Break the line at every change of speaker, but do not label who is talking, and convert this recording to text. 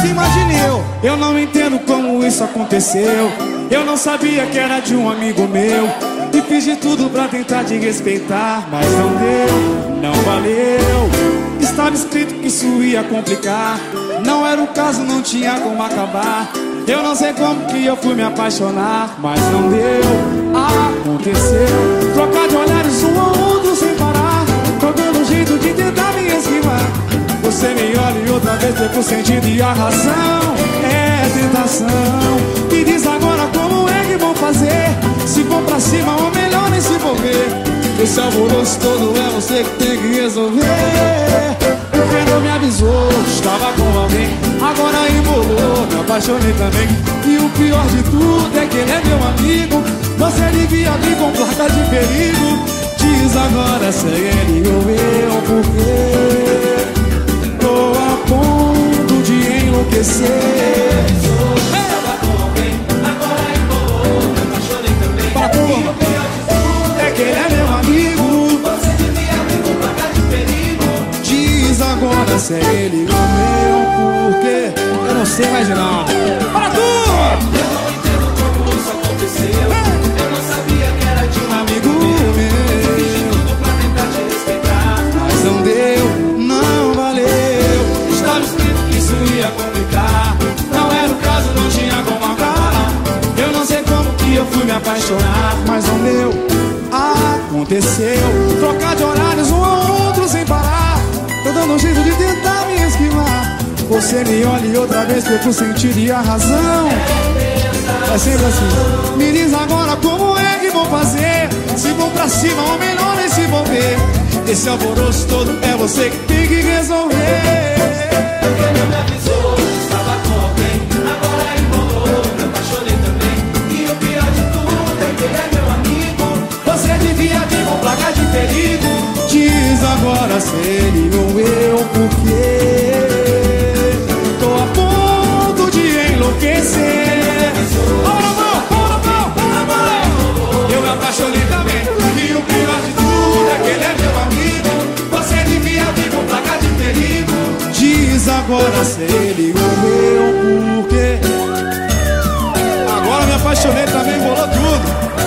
se imagine eu. Eu não entendo como isso aconteceu. Eu não sabia que era de um amigo meu. E fiz de tudo pra tentar te respeitar. Mas não deu, não valeu. Estava escrito que isso ia complicar. Não era o caso, não tinha como acabar. Eu não sei como que eu fui me apaixonar. Mas não deu, aconteceu. Trocar E outra vez perco sentido e a razão é tentação. Me diz agora como é que vou fazer. Se for pra cima ou melhor nem se envolver. Esse alvoroço todo é você que tem que resolver. Porque não me avisou, estava com alguém. Agora embolou, me apaixonei também. E o pior de tudo é que ele é meu amigo. Você devia vir com placa de perigo. Diz agora se é ele ou eu, porque turma. É que ele é meu amigo.
Você devia de perigo.
Diz agora se é ele ou eu, porque eu não sei mais não. Mas não deu. Aconteceu. Trocar de horários um ao outro sem parar. Tô dando um jeito de tentar me esquivar. Você me olha e outra vez perco o sentido e a razão. É sempre assim. Me diz agora como é que vou fazer. Se vou pra cima ou melhor nem se envolver. Esse alvoroço todo é você que tem que resolver.
agora
sei não eu porquê. Tô a ponto de enlouquecer. Olha bom, mão, bom, a mão.
Eu me apaixonei também. E o pior de tudo é que ele é meu amigo. Você devia via vivo, placa de perigo.
Diz agora sei o meu porquê. Agora me apaixonei também, bolou tudo.